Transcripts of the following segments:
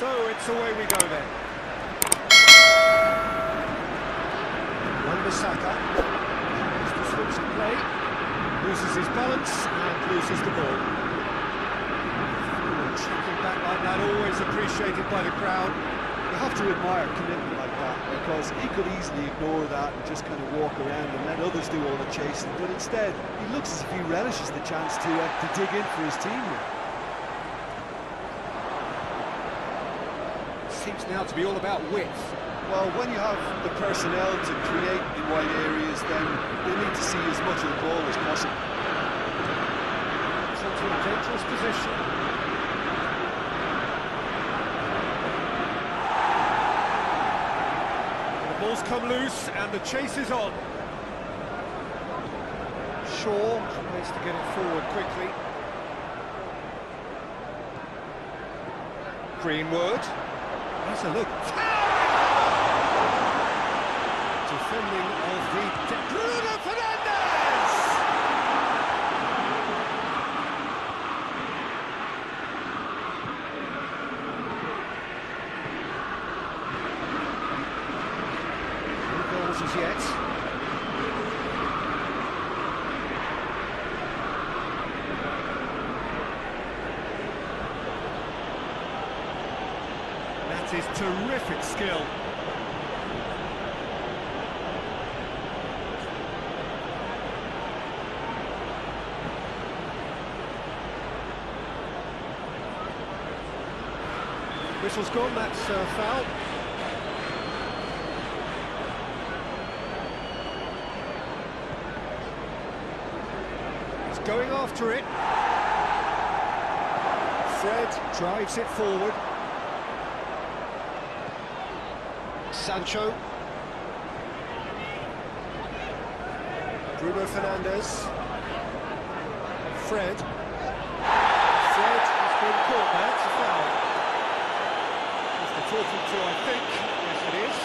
So it's away we go then. Wan-Bissaka the play, loses his balance and loses the ball. Tracking back like that, always appreciated by the crowd. You have to admire commitment like that because he could easily ignore that and just kind of walk around and let others do all the chasing. But instead, he looks as if he relishes the chance to, uh, to dig in for his team. Seems now to be all about width. Well, when you have the personnel to create in wide areas, then they need to see as much of the ball as possible. It's into a dangerous position. The ball's come loose and the chase is on. Shaw tries to get it forward quickly. Greenwood. Has a look. Defending of the... Bruno Fernandes! No goals as yet. That is terrific skill. Whistle's gone, that's uh, foul. He's going after it. Fred drives it forward. Sancho. Bruno Fernandes. Fred. Fred has been caught there, it's a foul. After talking to, I think, yes it is.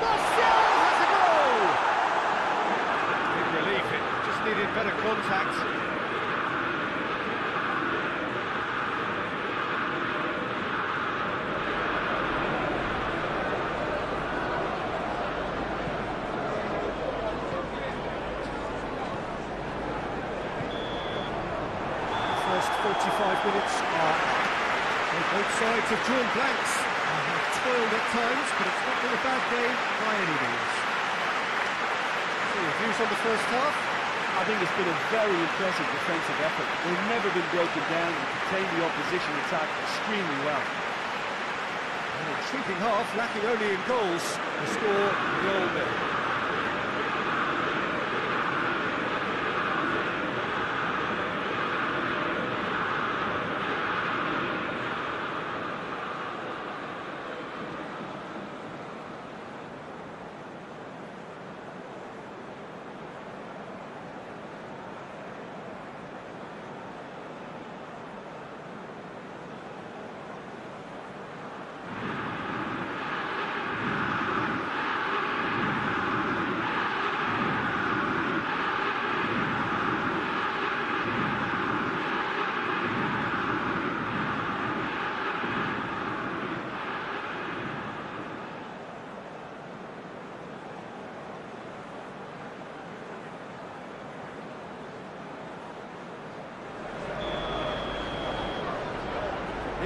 Martial has a goal! Big relief, it just needed better contact. First 45 minutes uh, are on both sides have drawn blanks. They have toiled at times, but it's not been a bad game by any means. So, your views on the first half? I think it's been a very impressive defensive effort. They've never been broken down and contained the opposition attack extremely well. And a intriguing half, lacking only in goals. The score, nil nil.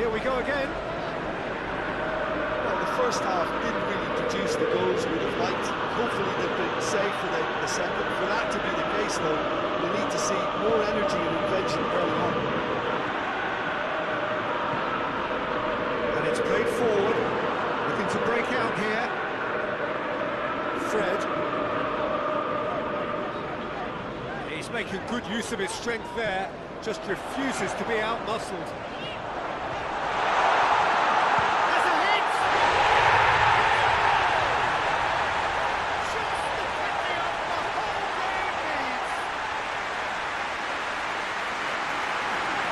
Here we go again. Well, the first half didn't really produce the goals we'd have liked. Hopefully they've been safe for the, the second. For that to be the case, though, we need to see more energy and invention early on. And it's played forward, looking to break out here. Fred. He's making good use of his strength there, just refuses to be out-muscled. Has a hit! Just the picking up the whole game needs.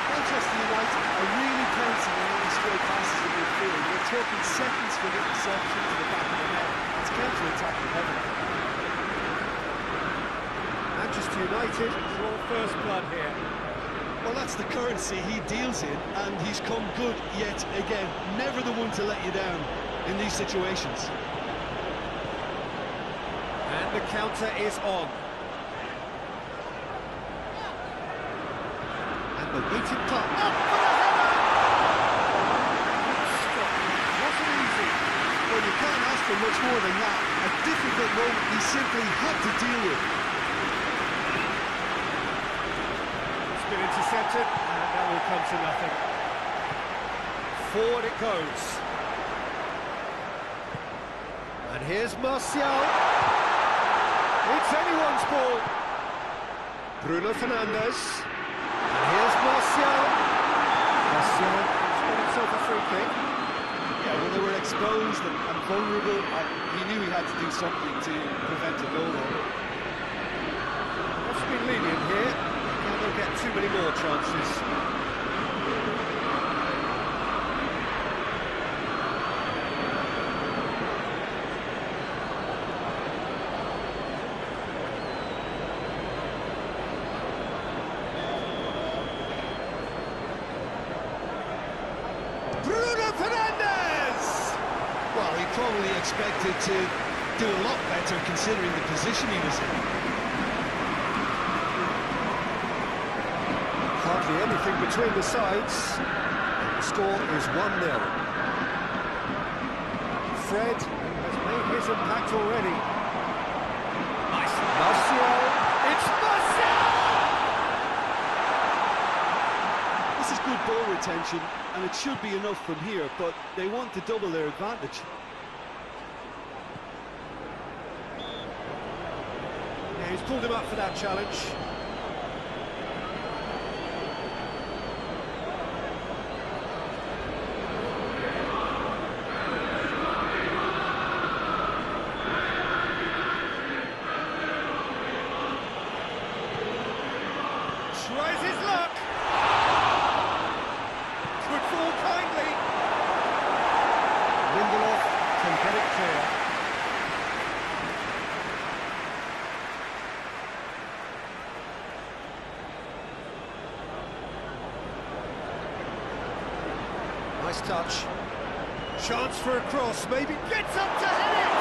Manchester United are really pouncing on any stray passes in midfield. talking seconds for the interception to the back of the net. It's counter-attacking heavily. Manchester United draw first blood here. Well, that's the currency he deals in, and he's come good yet again. Never the one to let you down in these situations. And the counter is on. And the waiting clock. Oh! Up for the header! Stop. Wasn't easy. Well, you can't ask for much more than that. A difficult moment he simply had to deal with. It's been intercepted, and that will come to nothing. Forward it goes. And here's Martial. It's anyone's ball. Bruno Fernandes. And here's Martial. Martial has got himself a free kick. When they were exposed and, and vulnerable, I, he knew he had to do something to prevent a. That's been lenient here. Now they'll get too many more chances. Bruno Fernandes! Well, he probably expected to do a lot better considering the position he was in. Hardly anything between the sides. The score is 1-0. Fred has made his impact already. Nice. Martial. It's Martial! This is good ball retention, and it should be enough from here, but they want to double their advantage. He's pulled him up for that challenge. Nice touch. Chance for a cross, maybe gets up to head it!